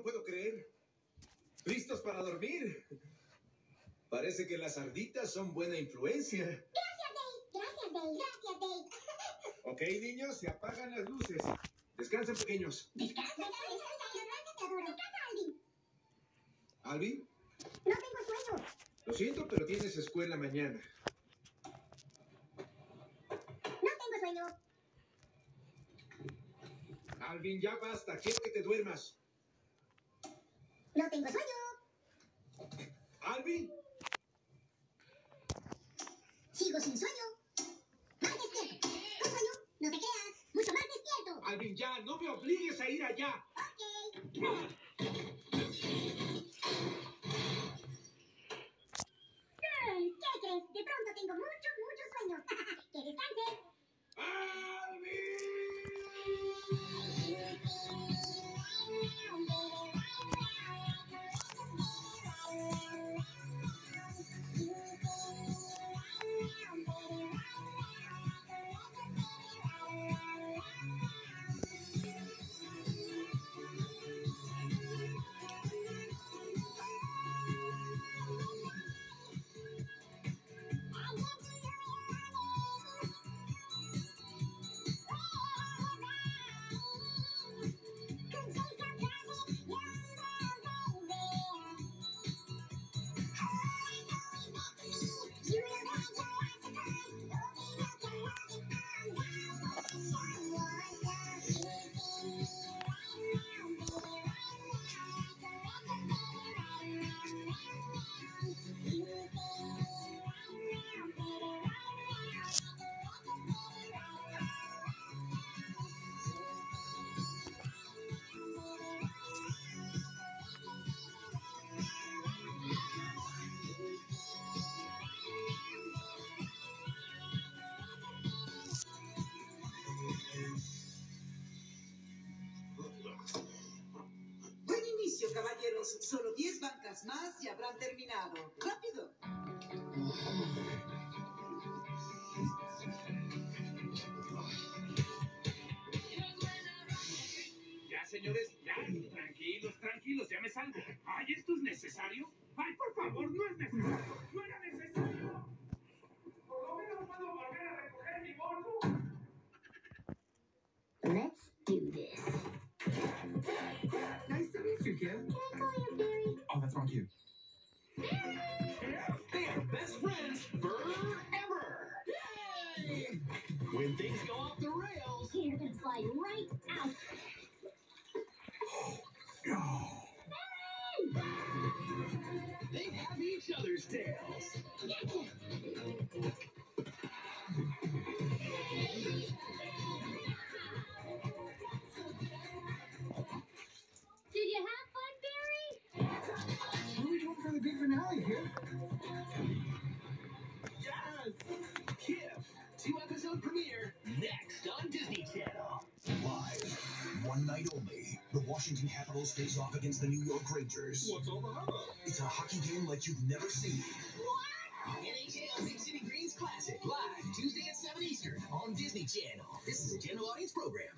lo puedo creer. ¿Listos para dormir? Parece que las arditas son buena influencia. Gracias, Dave. Gracias, Dave. Gracias, Dave. Ok, niños, se apagan las luces. Descansen, pequeños. Descansa, Alvin. ¿Alvin? No tengo sueño. Lo siento, pero tienes escuela mañana. No tengo sueño. Alvin, ya basta. Quiero que te duermas. No tengo sueño. Alvin, Sigo sin sueño. Más despierto. Con sueño. No te creas. Mucho más despierto. Alvin, ya, no me obligues a ir allá. Ok. Ay, ¿Qué crees? De pronto tengo mucho, mucho sueño. Solo 10 bancas más y habrán terminado. ¡Rápido! Ya, señores, ya. Tranquilos, tranquilos, ya me salgo. Ay, ¿esto es necesario? Ay, por favor, no es necesario. No era When things go off the rails, You're gonna slide right out. No. they have each other's tails. Did you have fun, Barry? What are we doing for the big finale, Kim? Episode premiere next on Disney Channel. Live, one night only, the Washington Capitals face off against the New York Rangers. What's all the hubbub? It's a hockey game like you've never seen. What? NHL Big City Greens Classic live Tuesday at 7 Eastern on Disney Channel. This is a general audience program.